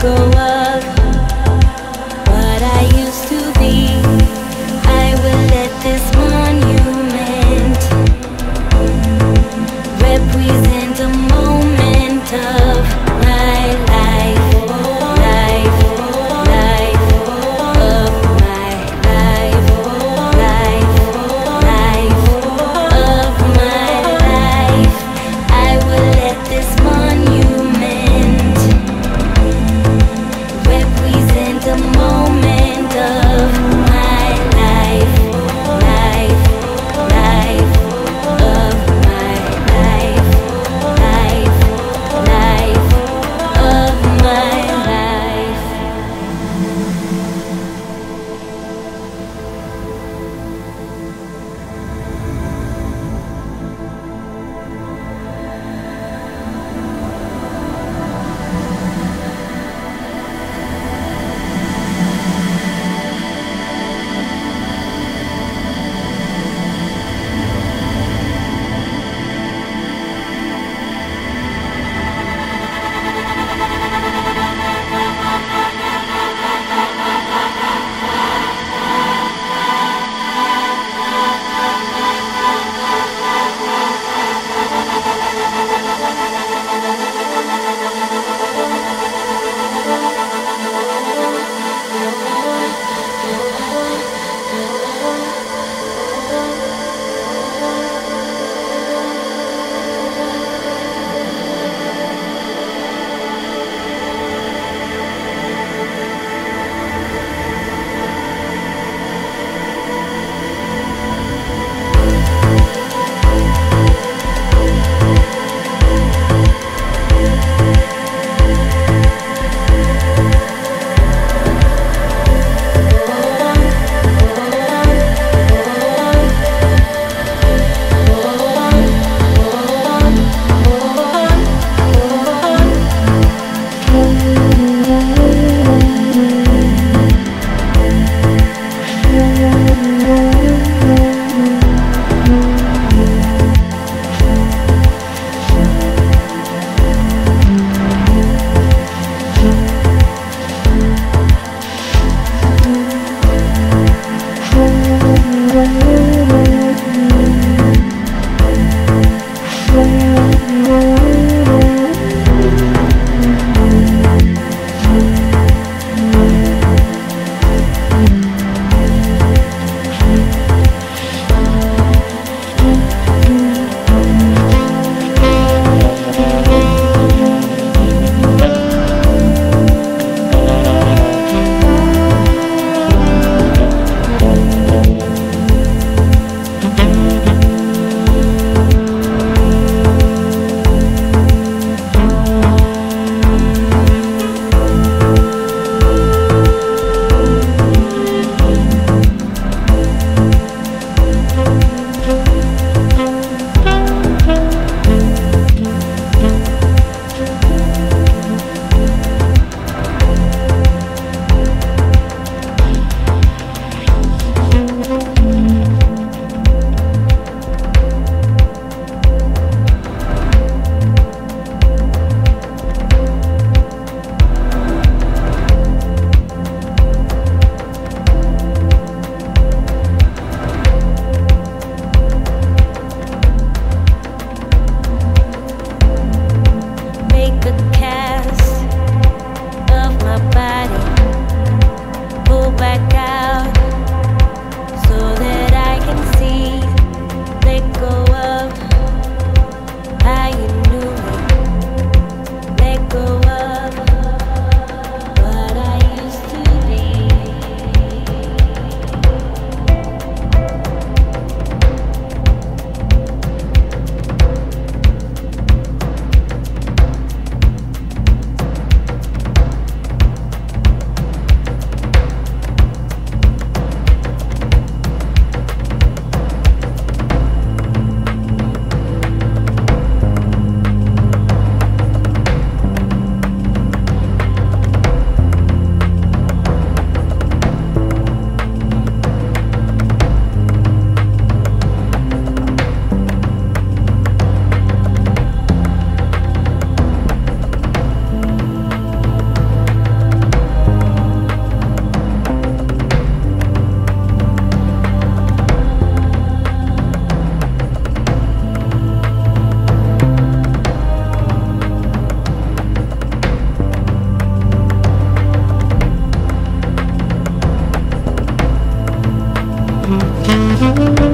go Pull back. Mm-hmm.